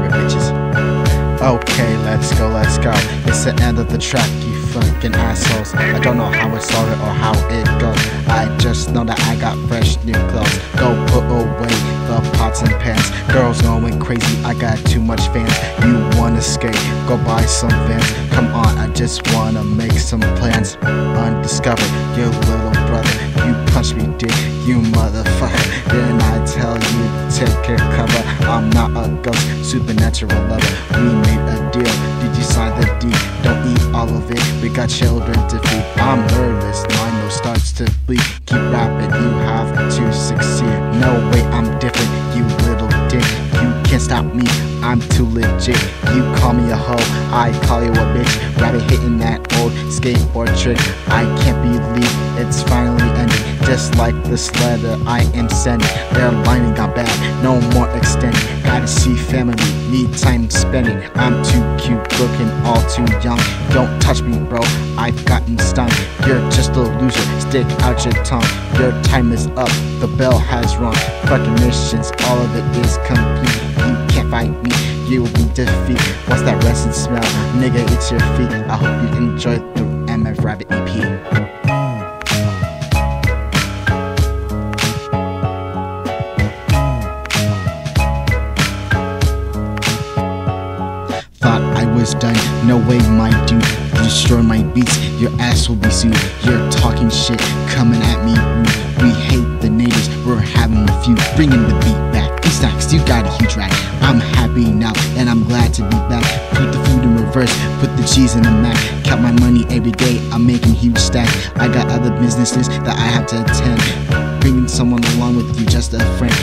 bitches. Okay, let's go, let's go. It's the end of the track, you fucking assholes. I don't know how it started or how it goes. I just know that I got fresh new clothes. Go put away the pots and pans. Girls going crazy, I got too much fans. You wanna skate, go buy some vans. Come on, I just wanna make some plans. Undiscovered, your little brother. You punch me, dick, you motherfucker. Then I tell you, take cover. I'm not a ghost, supernatural lover. We made a deal, did you sign the deed? Don't eat all of it, we got children to feed. I'm nervous, my nose starts to bleed. Keep rapping, you have to succeed. No way, I'm different, you little dick. You can't stop me, I'm too legit. You call me a hoe, I call you a bitch. Rabbit hitting that old skateboard trick. I can't believe it's finally ending. Just like this letter I am sending. Their lining got bad, no more Gotta see family, need time spending. I'm too cute looking, all too young. Don't touch me, bro, I've gotten stung. You're just a loser, stick out your tongue. Your time is up, the bell has rung. Fucking missions, all of it is complete. You can't fight me, you will be defeated. What's that resin smell? Nigga, it's your feet. I hope you enjoyed the MF Rabbit EP. Thought I was done, no way, my dude. Destroy my beats, your ass will be sued. You're talking shit, coming at me. We hate the neighbors, we're having a feud. Bringing the beat back. These knocks, you got a huge rack. I'm happy now, and I'm glad to be back. Put the food in reverse, put the cheese in the mac. Count my money every day, I'm making huge stacks. I got other businesses that I have to attend. Bringing someone along with you, just a friend.